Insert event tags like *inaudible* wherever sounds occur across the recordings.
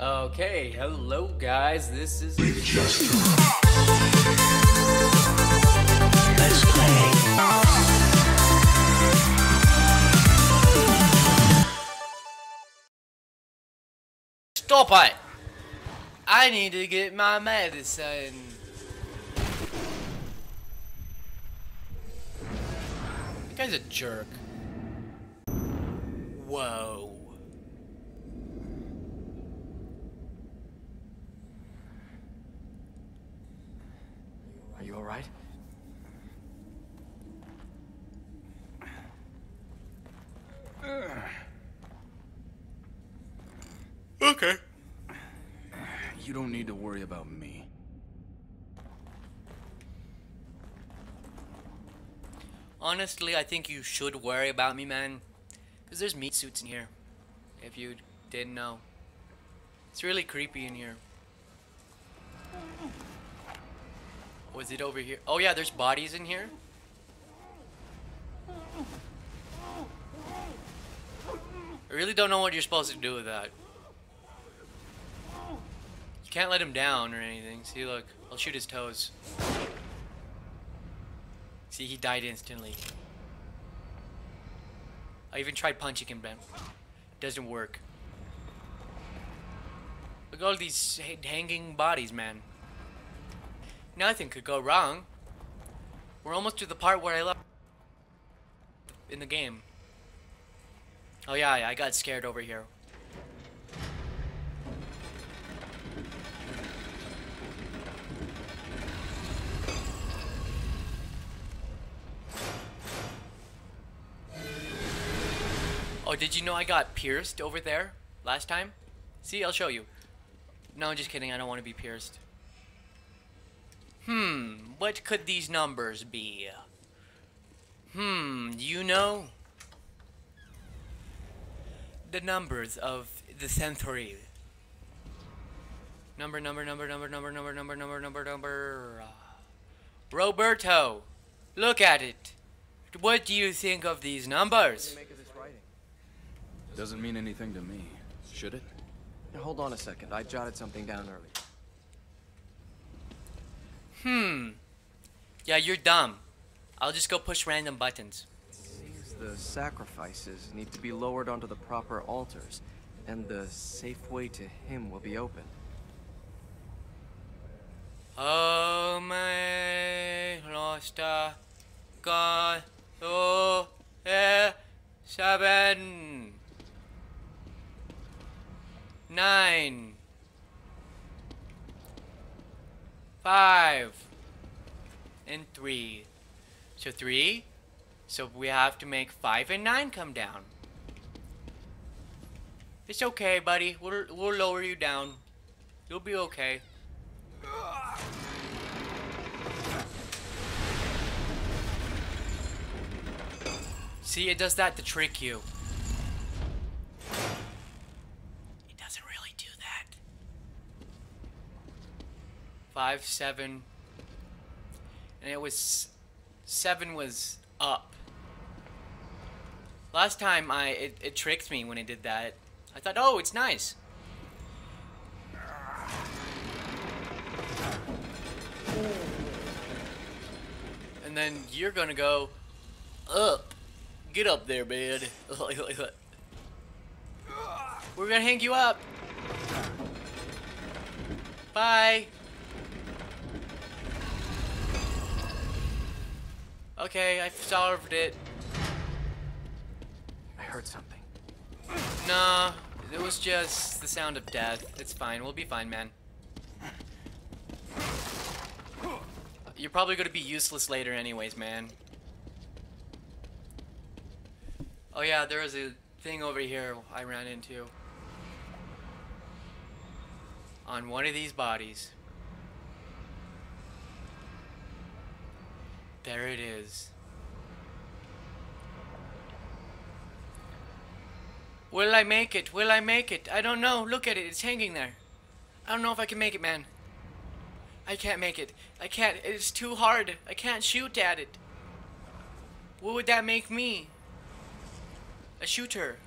Okay, hello guys. This is Let's play. Stop it! I need to get my medicine. That guy's a jerk. Whoa. Are you alright? Okay. You don't need to worry about me. Honestly, I think you should worry about me, man. Because there's meat suits in here. If you didn't know. It's really creepy in here. Was it over here? Oh yeah, there's bodies in here. I really don't know what you're supposed to do with that. You can't let him down or anything. See, look. I'll shoot his toes. See, he died instantly. I even tried punching him, it doesn't work. Look at all these hanging bodies, man. Nothing could go wrong. We're almost to the part where I left in the game. Oh yeah, I got scared over here. Oh, did you know I got pierced over there last time? See, I'll show you. No, I'm just kidding. I don't want to be pierced. Hmm, what could these numbers be? Hmm, do you know? The numbers of the century. Number, number, number, number, number, number, number, number, number, number. uh, Roberto, look at it. What do you think of these numbers? Doesn't mean anything to me. Should it? Now, Hold on a second. I jotted something down earlier. Hmm. Yeah, you're dumb. I'll just go push random buttons. Seems the sacrifices need to be lowered onto the proper altars, and the safe way to him will be open. Oh my Losta God oh eh seven nine five and three. So three. So we have to make five and nine come down. It's okay, buddy. We'll we'll lower you down. You'll be okay. See, it does that to trick you. It doesn't really do that. Five, seven, and it was seven was up. Last time I it, it tricked me when it did that. I thought, oh, it's nice. And then you're gonna go up. Get up there, man. *laughs* We're gonna hang you up. Bye. Okay, I solved it. I heard something. Nah, it was just the sound of death. It's fine. We'll be fine, man. You're probably gonna be useless later anyways, man. Oh yeah, there was a thing over here I ran into. On one of these bodies. There it is. Will I make it? Will I make it? I don't know. Look at it. It's hanging there. I don't know if I can make it, man. I can't make it. I can't. It's too hard. I can't shoot at it. What would that make me? A shooter.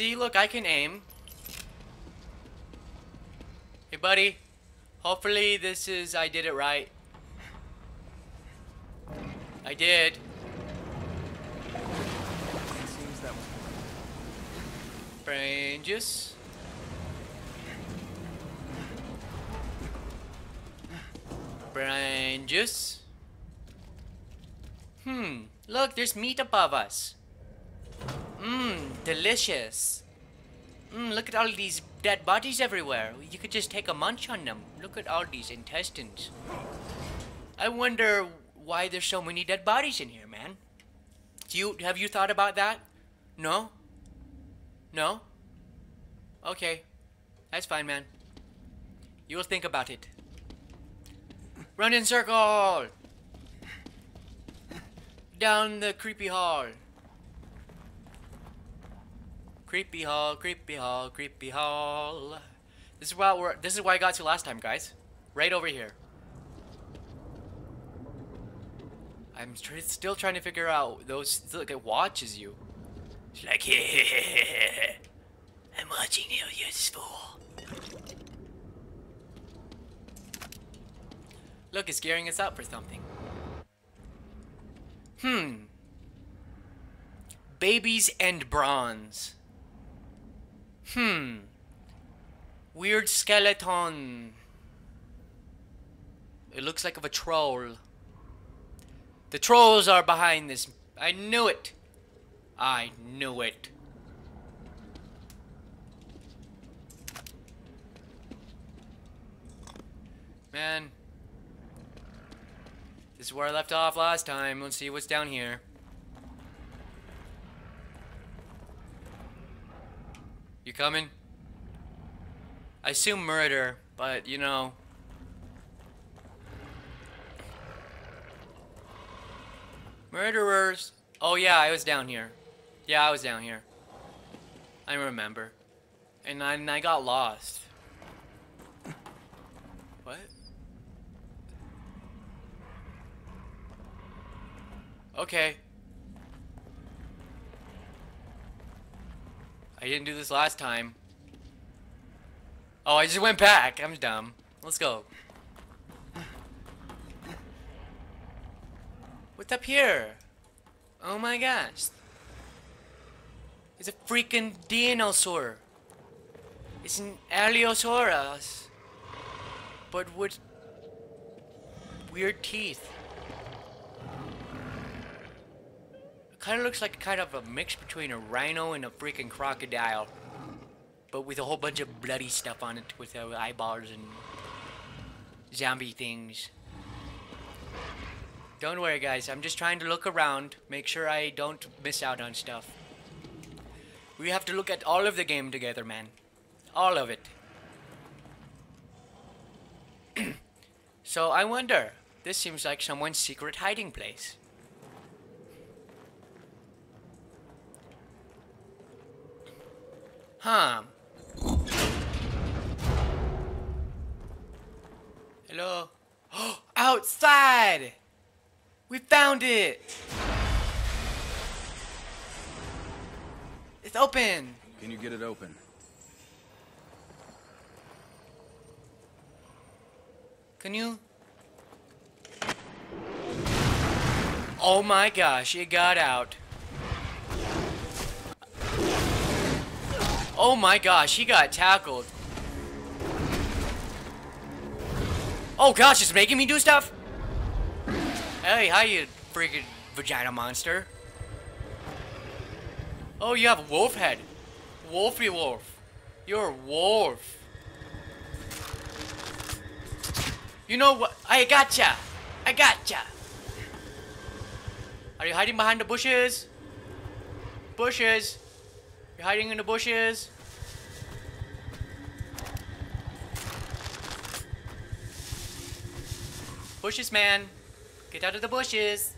See, look, I can aim. Hey, buddy. Hopefully this is, I did it right. I did. Brain juice. Brain juice. Hmm, look, there's meat above us. Mmm, delicious. Mmm, look at all these dead bodies everywhere. You could just take a munch on them. Look at all these intestines. I wonder why there's so many dead bodies in here, man. Do you have you thought about that? No? No? Okay. That's fine, man. You'll think about it. Run in circle! Down the creepy hall. Creepy hall, creepy hall, creepy hall. This is why we're this is why I got to last time, guys. Right over here. I'm tr- still trying to figure out those look it watches you. It's like *laughs* I'm watching you, you fool. Look, it's gearing us up for something. Hmm. Babies and bronze. Hmm. Weird skeleton. It looks like of a troll. The trolls are behind this. I knew it. I knew it. Man. This is where I left off last time. Let's see what's down here. You coming? I assume murder, but you know. Murderers. Oh yeah, I was down here. Yeah, I was down here. I remember. And I, and I got lost. What? Okay. I didn't do this last time. Oh, I just went back. I'm dumb. Let's go. What's up here? Oh my gosh. It's a freaking dinosaur. It's an Allosaurus. But with weird teeth. It kind of looks like kind of a mix between a rhino and a freaking crocodile. But with a whole bunch of bloody stuff on it with uh, eyeballs and zombie things. Don't worry, guys. I'm just trying to look around, make sure I don't miss out on stuff. We have to look at all of the game together, man. All of it. *clears throat* so I wonder. This seems like someone's secret hiding place. Huh. Hello? *gasps* Outside! We found it! It's open! Can you get it open? Can you? Oh my gosh, it got out. Oh my gosh, he got tackled. Oh gosh, it's making me do stuff? Hey, how you freaking vagina monster? Oh, you have a wolf head. Wolfy wolf. You're a wolf. You know what? I gotcha. I gotcha. Are you hiding behind the bushes? Bushes. You're hiding in the bushes. Bushes, man. Get out of the bushes.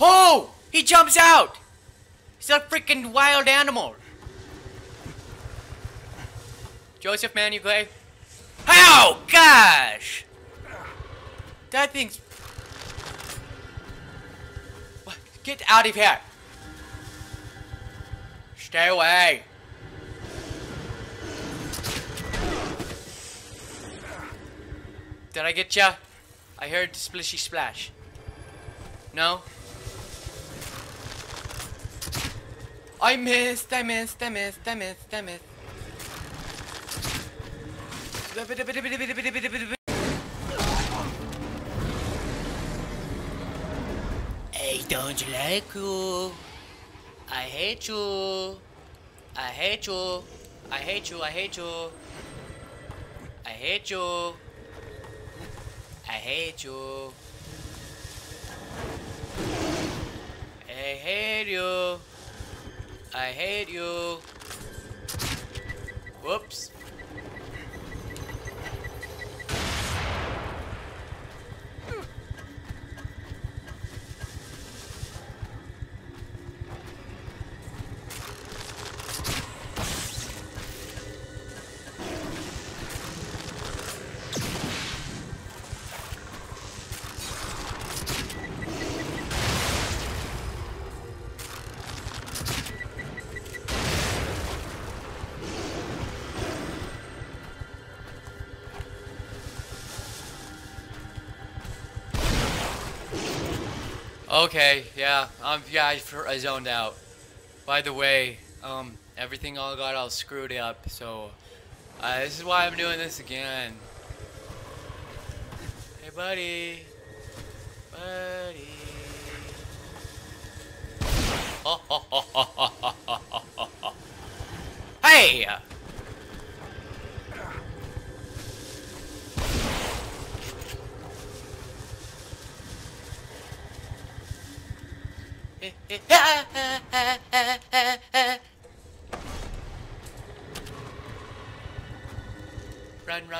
Oh! He jumps out! He's a freaking wild animal. Joseph, man, you okay? Ow! Gosh! That thing's... Get out of here! Stay away. Did I get ya? I heard splishy splash. No? I missed, I missed, I missed, I missed, I missed. Don't like you. I hate you. I hate you. I hate you. I hate you. I hate you. I hate you. I hate you. I hate you. Whoops. Okay, yeah, um, yeah, I, I zoned out. By the way, um, everything all got all screwed up, so, uh, this is why I'm doing this again. Hey, buddy. Buddy. hey! *laughs* *laughs*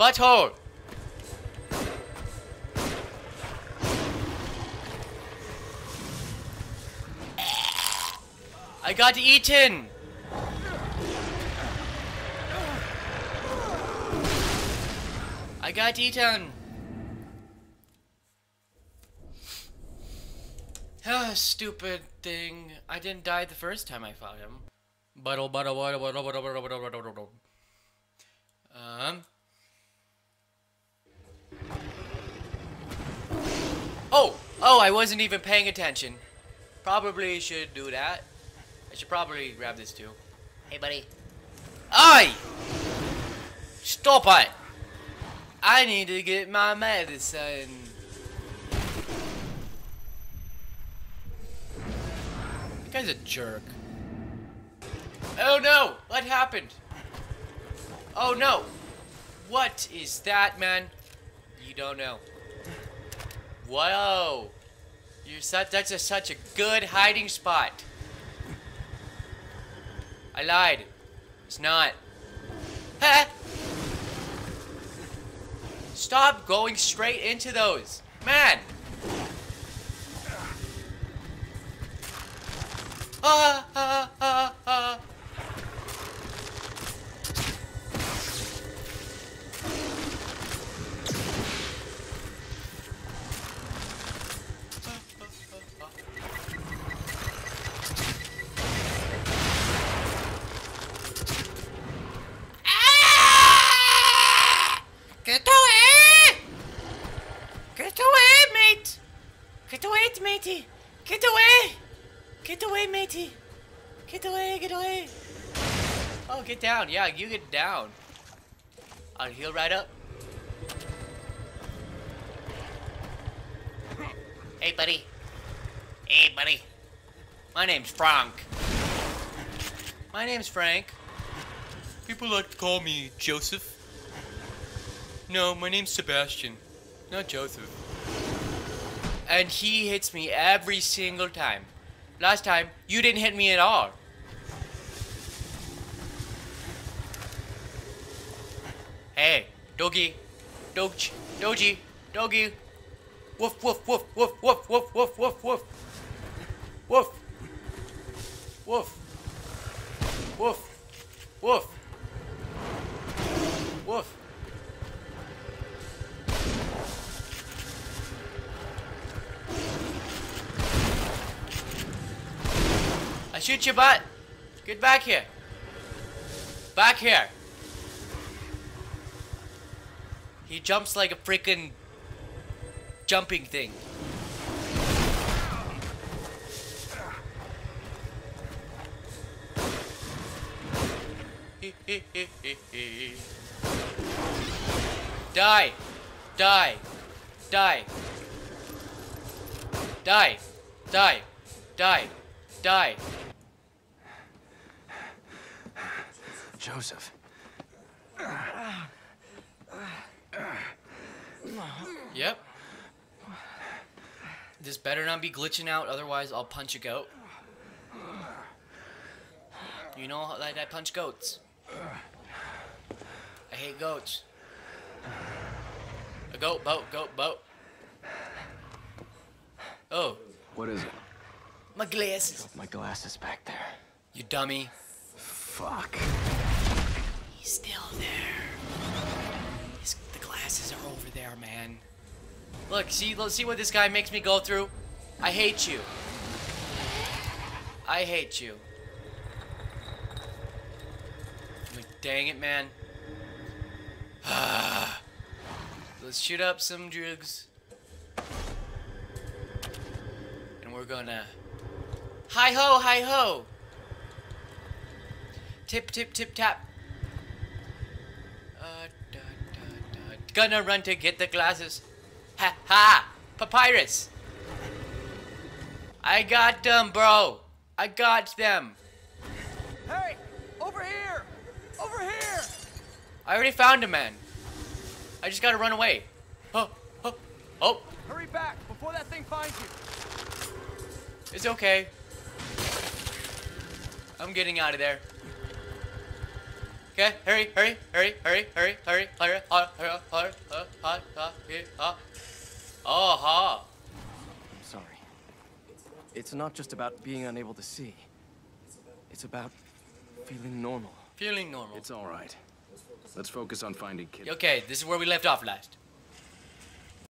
Butthole. I got eaten. I got eaten. *sighs* Ah, stupid thing. I didn't die the first time I fought him. Buttle, Oh! Oh, I wasn't even paying attention. Probably should do that. I should probably grab this too. Hey, buddy. Aye! Stop it! I need to get my medicine. That guy's a jerk. Oh no! What happened? Oh no! What is that, man? You don't know. Whoa! You're such. That's a, such a good hiding spot. I lied. It's not. Ha! Stop going straight into those, man. Ah, ah, ah, away, get away! Oh, get down. Yeah, you get down. I'll heal right up. Hey, buddy. Hey, buddy. My name's Frank. My name's Frank. People like to call me Joseph. No, my name's Sebastian, not Joseph. And he hits me every single time. Last time, you didn't hit me at all. Hey, doggy, doge, doji, doggy. Woof, woof, woof, woof, woof, woof, woof, woof, woof. Woof. Woof. Woof. Woof. Woof. I shoot your butt. Get back here. Back here. He jumps like a freaking jumping thing. Die. Die. Die. Die. Die. Die. Die. Joseph. Yep. This better not be glitching out, otherwise I'll punch a goat. You know how I I punch goats. I hate goats. A goat, boat, goat, boat. Oh, What is it? my glasses. My glasses back there. You dummy. Fuck. He's still there. Are over there, man. Look, see, let's see what this guy makes me go through. I hate you. I hate you. Dang it, man. *sighs* let's shoot up some drugs. And we're gonna. Hi ho, hi ho! Tip, tip, tip, tap. Uh. Gonna run to get the glasses. Ha ha! Papyrus! I got them, bro! I got them! Hey! Over here! Over here! I already found him, man. I just gotta run away. Oh, oh, oh, Hurry back before that thing finds you! it's okay. I'm getting out of there. Okay, hurry, hurry, hurry, hurry, hurry, hurry, hurry, hurry, hurry, hurry, hurry, hurry, hurry, hurry. Oh, ha. I'm sorry. It's not just about being unable to see. It's about feeling normal. Feeling normal. It's all right. Let's focus on finding Kid. Okay, this is where we left off last.